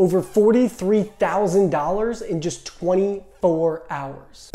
Over $43,000 in just 24 hours.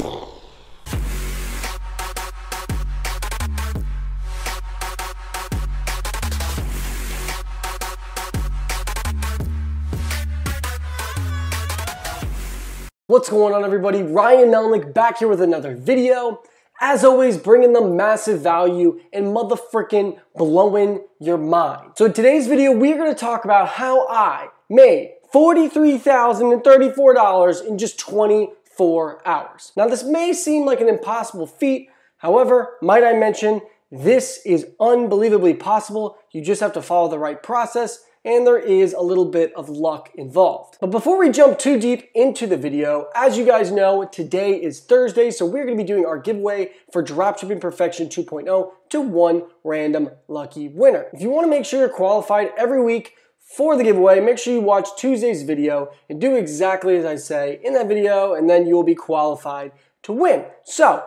What's going on everybody? Ryan Melnick back here with another video. As always, bringing the massive value and motherfucking blowing your mind. So in today's video, we're gonna talk about how I made $43,034 in just 24 hours. Now this may seem like an impossible feat. However, might I mention, this is unbelievably possible. You just have to follow the right process and there is a little bit of luck involved. But before we jump too deep into the video, as you guys know, today is Thursday, so we're gonna be doing our giveaway for Dropshipping Perfection 2.0 to one random lucky winner. If you wanna make sure you're qualified every week for the giveaway, make sure you watch Tuesday's video and do exactly as I say in that video, and then you will be qualified to win. So,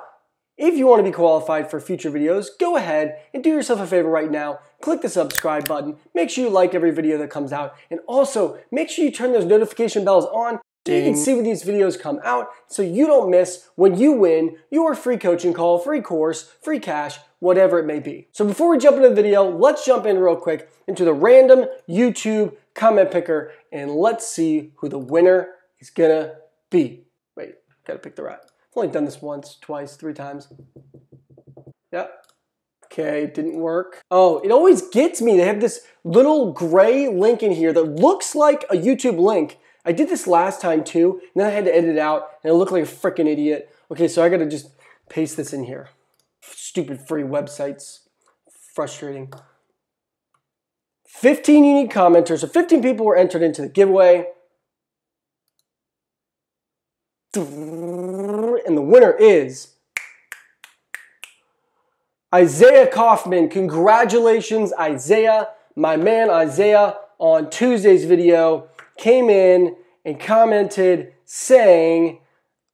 if you want to be qualified for future videos, go ahead and do yourself a favor right now. Click the subscribe button. Make sure you like every video that comes out. And also, make sure you turn those notification bells on so you can see when these videos come out so you don't miss when you win your free coaching call, free course, free cash, whatever it may be. So before we jump into the video, let's jump in real quick into the random YouTube comment picker and let's see who the winner is gonna be. Wait, gotta pick the right. I've only done this once, twice, three times. Yep. Okay, didn't work. Oh, it always gets me. They have this little gray link in here that looks like a YouTube link. I did this last time too, and then I had to edit it out, and it looked like a freaking idiot. Okay, so I gotta just paste this in here. Stupid free websites. Frustrating. 15 unique commenters, so 15 people were entered into the giveaway. And the winner is Isaiah Kaufman. Congratulations, Isaiah. My man Isaiah on Tuesday's video came in and commented saying,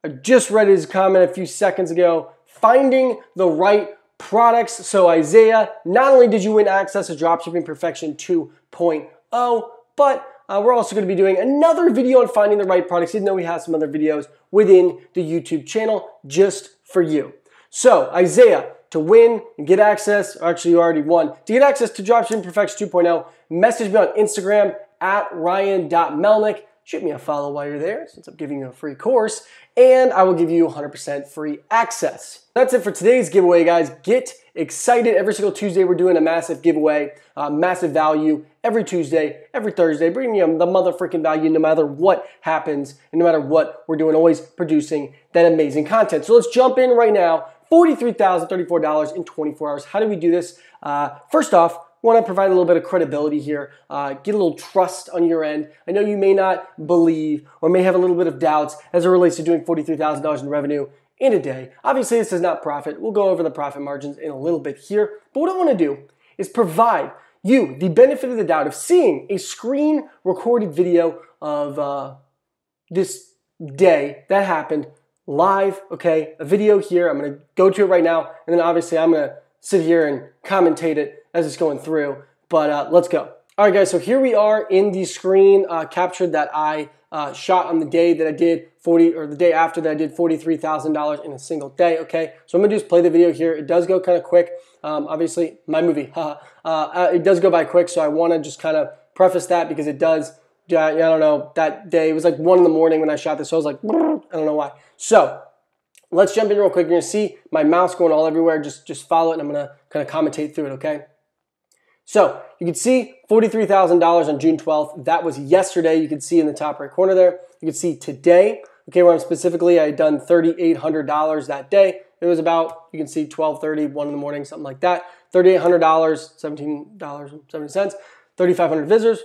I just read his comment a few seconds ago, finding the right products. So, Isaiah, not only did you win access to Dropshipping Perfection 2.0, but uh, we're also going to be doing another video on finding the right products, even though we have some other videos within the YouTube channel just for you. So, Isaiah, to win and get access, actually you already won, to get access to Dropshipping Perfection 2.0, message me on Instagram at ryan.melnick. Shoot me a follow while you're there since I'm giving you a free course and I will give you 100% free access. That's it for today's giveaway, guys. Get excited. Every single Tuesday, we're doing a massive giveaway, uh, massive value every Tuesday, every Thursday, bringing you the mother freaking value no matter what happens and no matter what we're doing, always producing that amazing content. So let's jump in right now. $43,034 in 24 hours. How do we do this? Uh, first off, want to provide a little bit of credibility here, uh, get a little trust on your end. I know you may not believe or may have a little bit of doubts as it relates to doing $43,000 in revenue in a day. Obviously, this is not profit. We'll go over the profit margins in a little bit here. But what I want to do is provide you the benefit of the doubt of seeing a screen recorded video of uh, this day that happened live, okay? A video here. I'm going to go to it right now. And then obviously, I'm going to sit here and commentate it as it's going through. But uh, let's go. All right, guys, so here we are in the screen uh, captured that I uh, shot on the day that I did 40, or the day after that I did $43,000 in a single day, okay? So I'm gonna just play the video here. It does go kind of quick. Um, obviously, my movie, uh, uh, it does go by quick, so I wanna just kind of preface that because it does, I don't know, that day, it was like one in the morning when I shot this, so I was like, I don't know why. So, let's jump in real quick. You're gonna see my mouse going all everywhere. Just, just follow it and I'm gonna kind of commentate through it, okay? So you can see $43,000 on June 12th. That was yesterday. You can see in the top right corner there. You can see today, okay, where I'm specifically, I had done $3,800 that day. It was about, you can see 1230, 1 in the morning, something like that. $3,800, $17.70, 3,500 visitors,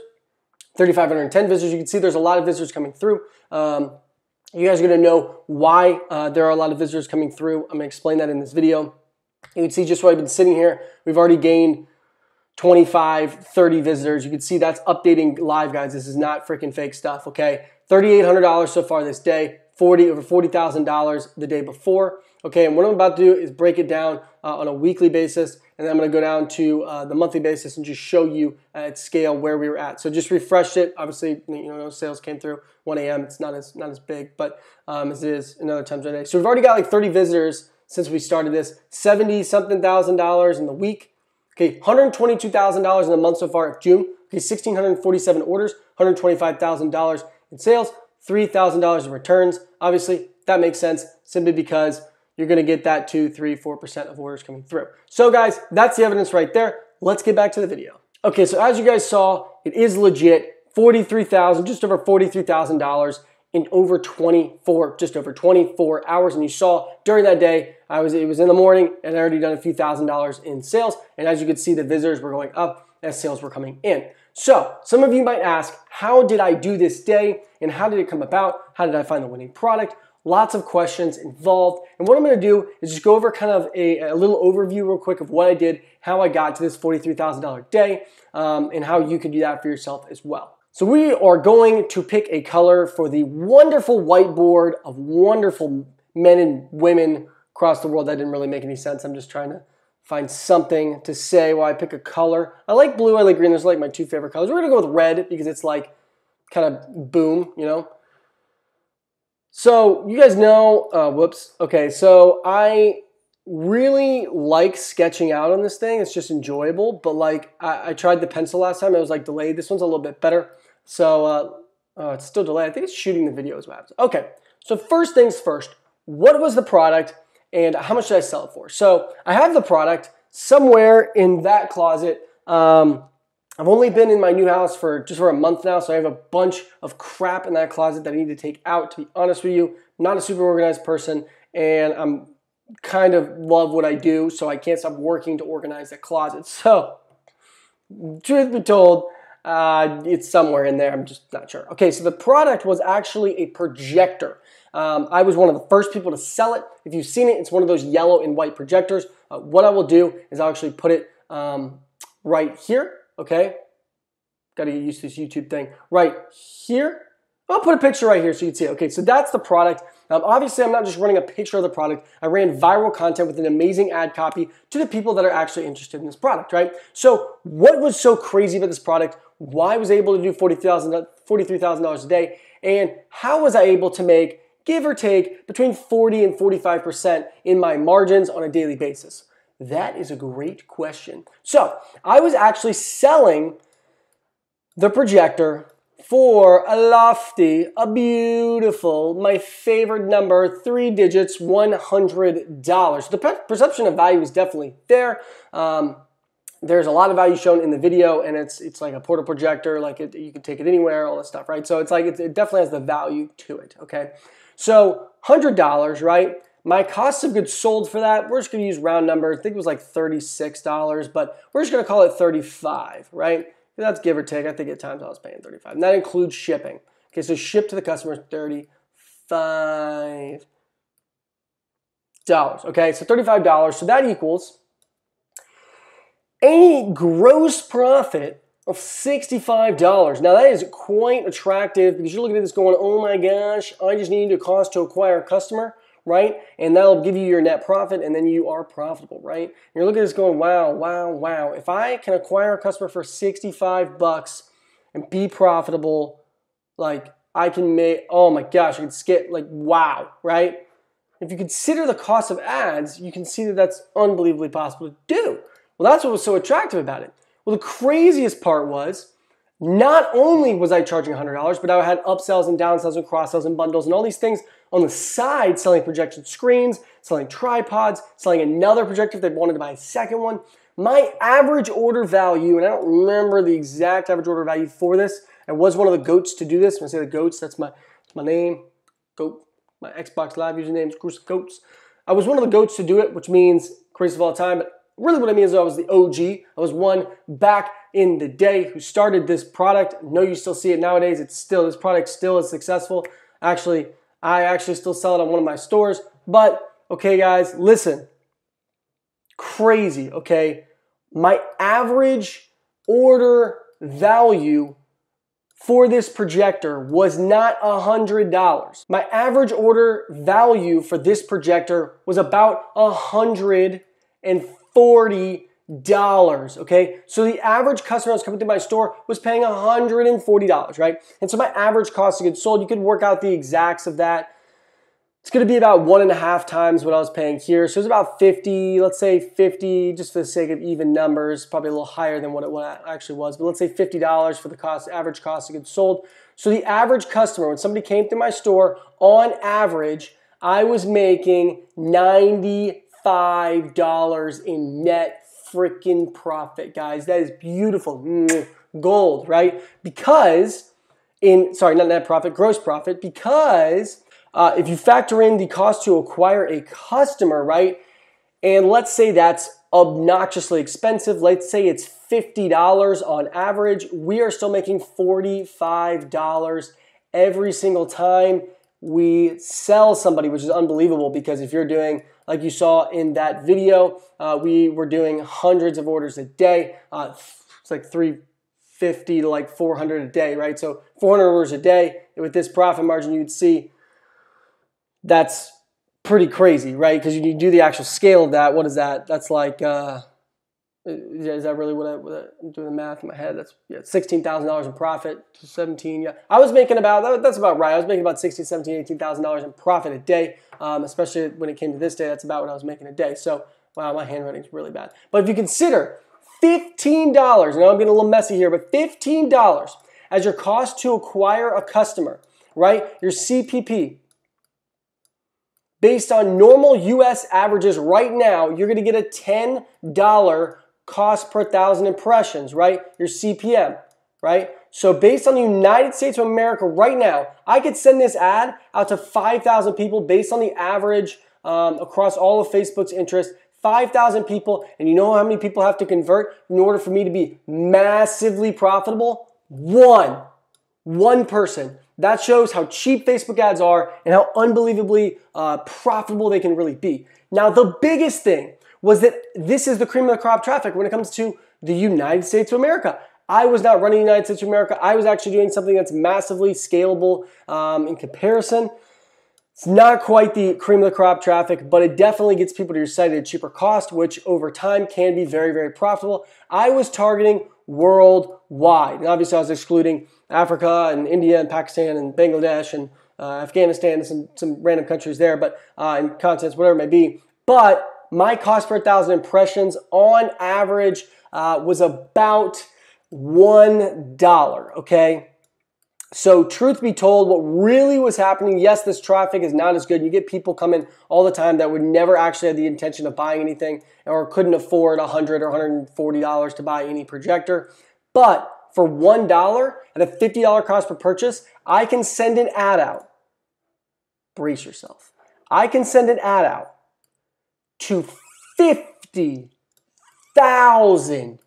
3,510 visitors. You can see there's a lot of visitors coming through. Um, you guys are to know why uh, there are a lot of visitors coming through. I'm to explain that in this video. You can see just what I've been sitting here. We've already gained 25, 30 visitors. You can see that's updating live, guys. This is not freaking fake stuff, okay? $3,800 so far this day, 40 over $40,000 the day before. Okay, and what I'm about to do is break it down uh, on a weekly basis, and then I'm going to go down to uh, the monthly basis and just show you at scale where we were at. So just refreshed it. Obviously, you know, no sales came through 1 a.m. It's not as not as big, but um, as it is in other times of the day. So we've already got like 30 visitors since we started this, 70 something thousand dollars in the week. Okay, $122,000 in the month so far June. Okay, 1,647 orders, $125,000 in sales, $3,000 in returns. Obviously, that makes sense simply because you're going to get that 2, 3, 4% of orders coming through. So guys, that's the evidence right there. Let's get back to the video. Okay, so as you guys saw, it is legit. 43,000, just over $43,000 in over 24, just over 24 hours. And you saw during that day, I was it was in the morning and I already done a few thousand dollars in sales. And as you could see, the visitors were going up as sales were coming in. So some of you might ask, how did I do this day and how did it come about? How did I find the winning product? Lots of questions involved. And what I'm gonna do is just go over kind of a, a little overview real quick of what I did, how I got to this $43,000 day, um, and how you can do that for yourself as well. So we are going to pick a color for the wonderful whiteboard of wonderful men and women across the world. That didn't really make any sense. I'm just trying to find something to say while I pick a color. I like blue, I like green. Those are like my two favorite colors. We're gonna go with red because it's like kind of boom, you know. So you guys know, uh, whoops. Okay, so I really like sketching out on this thing. It's just enjoyable. But like I, I tried the pencil last time. It was like delayed. This one's a little bit better. So uh, uh, it's still delayed. I think it's shooting the video well. Okay, so first things first. What was the product and how much did I sell it for? So I have the product somewhere in that closet. Um, I've only been in my new house for just for a month now, so I have a bunch of crap in that closet that I need to take out. To be honest with you, not a super organized person, and I'm kind of love what I do, so I can't stop working to organize that closet. So, truth be told, uh, it's somewhere in there. I'm just not sure. Okay, so the product was actually a projector. Um, I was one of the first people to sell it. If you've seen it, it's one of those yellow and white projectors. Uh, what I will do is I'll actually put it um, right here. Okay, got to get used to this YouTube thing. Right here. I'll put a picture right here so you can see. Okay, so that's the product. Um, obviously, I'm not just running a picture of the product. I ran viral content with an amazing ad copy to the people that are actually interested in this product, right? So what was so crazy about this product? Why was I able to do $43,000 $43, a day? And how was I able to make, give or take, between 40 and 45% in my margins on a daily basis? That is a great question. So I was actually selling the projector for a lofty, a beautiful, my favorite number, three digits, $100. The perception of value is definitely there. Um, there's a lot of value shown in the video, and it's it's like a portal projector, like it, you can take it anywhere, all this stuff, right? So it's like it's, it definitely has the value to it. Okay, so hundred dollars, right? My cost of goods sold for that, we're just gonna use round numbers. I think it was like thirty-six dollars, but we're just gonna call it thirty-five, right? That's give or take. I think at times I was paying 35. And that includes shipping. Okay, so ship to the customer is 35 dollars. Okay, so $35. So that equals a gross profit of $65. Now that is quite attractive because you're looking at this going, oh my gosh, I just need a cost to acquire a customer right? And that'll give you your net profit, and then you are profitable, right? And you're looking at this going, wow, wow, wow. If I can acquire a customer for 65 bucks and be profitable, like I can make, oh my gosh, I can skip, like wow, right? If you consider the cost of ads, you can see that that's unbelievably possible to do. Well, that's what was so attractive about it. Well, the craziest part was not only was I charging $100, but I had upsells and downsells and cross sells and bundles and all these things on the side selling projection screens, selling tripods, selling another projector if they wanted to buy a second one. My average order value, and I don't remember the exact average order value for this. I was one of the goats to do this. When I say the goats, that's my, my name. Goat. My Xbox Live username is Cruise Goats. I was one of the goats to do it, which means craziest of all time. But really, what I mean is I was the OG. I was one back in the day who started this product. No, you still see it nowadays. It's still, this product still is successful. Actually, I actually still sell it on one of my stores. But okay, guys, listen. Crazy, okay? My average order value for this projector was not $100. My average order value for this projector was about $140 dollars. Okay, so the average customer was coming to my store was paying $140, right? And so my average cost of goods sold, you could work out the exacts of that. It's gonna be about one and a half times what I was paying here. So it's about 50, let's say 50, just for the sake of even numbers, probably a little higher than what it actually was, but let's say $50 for the cost, average cost of goods sold. So the average customer, when somebody came to my store, on average, I was making $95 in net freaking profit, guys. That is beautiful. Gold, right? Because in, sorry, not net profit, gross profit, because uh, if you factor in the cost to acquire a customer, right? And let's say that's obnoxiously expensive. Let's say it's $50 on average. We are still making $45 every single time we sell somebody, which is unbelievable because if you're doing, like you saw in that video, uh, we were doing hundreds of orders a day. Uh, it's like 350 to like 400 a day, right? So 400 orders a day. with this profit margin, you'd see that's pretty crazy, right? Because you do the actual scale of that. What is that? That's like, uh, is that really what, I, I'm doing the math in my head? That's yeah, sixteen thousand dollars in profit to seventeen. Yeah, I was making about that's about right. I was making about sixteen, seventeen, eighteen thousand dollars in profit a day. Um, especially when it came to this day, that's about what I was making a day. So wow, my handwriting's really bad. But if you consider fifteen dollars, now I'm getting a little messy here, but fifteen dollars as your cost to acquire a customer, right? Your CPP, based on normal US averages right now, you're going to get a $10 cost per thousand impressions, right? Your CPM, right? So based on the United States of America right now, I could send this ad out to 5,000 people based on the average um, across all of Facebook's interest. 5,000 people, and you know how many people have to convert in order for me to be massively profitable? One. One person. That shows how cheap Facebook ads are and how unbelievably uh, profitable they can really be. Now, the biggest thing was that this is the cream of the crop traffic when it comes to the United States of America. I was not running the United States of America. I was actually doing something that's massively scalable um, in comparison. It's not quite the cream of the crop traffic, but it definitely gets people to your site at a cheaper cost, which over time can be very, very profitable. I was targeting worldwide. And obviously, I was excluding Africa and India and Pakistan and Bangladesh and uh, Afghanistan and some, some random countries there, but uh, and continents, whatever it may be. But my cost per thousand impressions on average uh, was about $1, okay? So, truth be told, what really was happening, yes, this traffic is not as good. You get people coming all the time that would never actually have the intention of buying anything or couldn't afford 100 or $140 to buy any projector. But for $1 at a $50 cost per purchase, I can send an ad out. Brace yourself. I can send an ad out to 50,000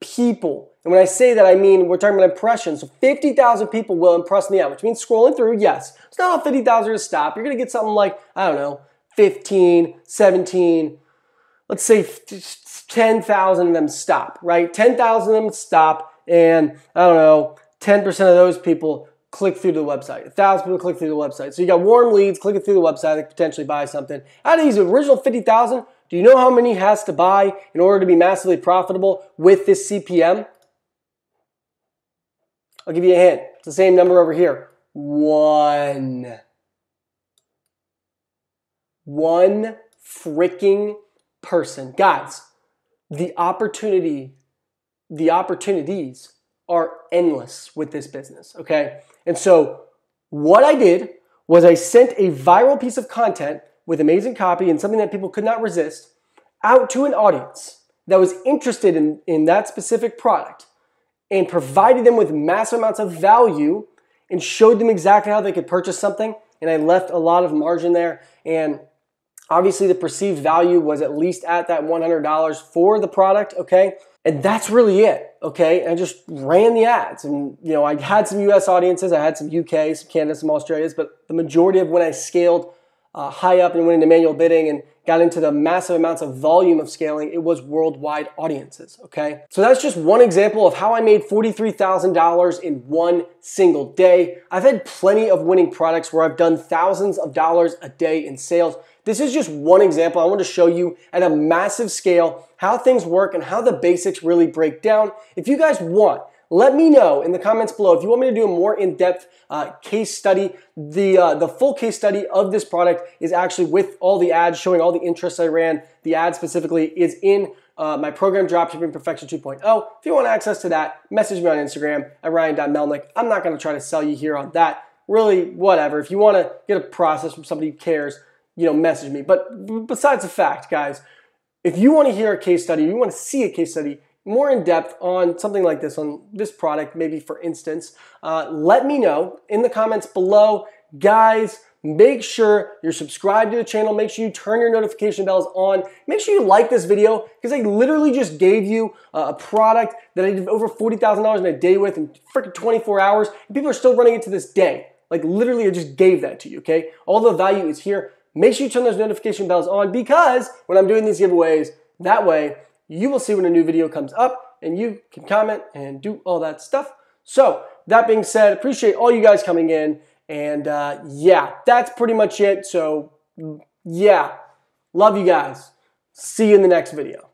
people. And when I say that, I mean we're talking about impressions. So 50,000 people will impress me out, which means scrolling through, yes. It's not all 50,000 to stop. You're going to get something like, I don't know, 15, 17, let's say 10,000 of them stop, right? 10,000 of them stop, and I don't know, 10% of those people click through to the website. A thousand people click through the website. So you got warm leads clicking through the website that potentially buy something. Out of these original 50,000, do you know how many has to buy in order to be massively profitable with this CPM? I'll give you a hint. It's the same number over here. One. One freaking person. Guys, the opportunity, the opportunities are endless with this business, okay? And so what I did was I sent a viral piece of content with amazing copy and something that people could not resist out to an audience that was interested in, in that specific product and provided them with massive amounts of value and showed them exactly how they could purchase something. And I left a lot of margin there. And obviously, the perceived value was at least at that $100 for the product, okay? And that's really it, okay? I just ran the ads. And, you know, I had some US audiences, I had some UK, some Canada, some Australias, but the majority of when I scaled uh, high up and went into manual bidding and got into the massive amounts of volume of scaling, it was worldwide audiences, okay? So that's just one example of how I made $43,000 in one single day. I've had plenty of winning products where I've done thousands of dollars a day in sales. This is just one example. I want to show you at a massive scale how things work and how the basics really break down. If you guys want, let me know in the comments below if you want me to do a more in-depth uh, case study. The, uh, the full case study of this product is actually with all the ads showing all the interests I ran. The ad specifically is in uh, my program Dropshipping Perfection 2.0. If you want access to that, message me on Instagram at ryan.melnick. I'm not going to try to sell you here on that. Really, whatever. If you want to get a process from somebody who cares, you know, message me. But besides the fact, guys, if you want to hear a case study, you want to see a case study, more in depth on something like this, on this product, maybe for instance, uh, let me know in the comments below. Guys, make sure you're subscribed to the channel. Make sure you turn your notification bells on. Make sure you like this video because I literally just gave you a product that I did over $40,000 in a day with in freaking 24 hours. And people are still running it to this day. Like literally, I just gave that to you, okay? All the value is here. Make sure you turn those notification bells on because when I'm doing these giveaways, that way you will see when a new video comes up and you can comment and do all that stuff. So, that being said, appreciate all you guys coming in. And uh, yeah, that's pretty much it. So, yeah, love you guys. See you in the next video.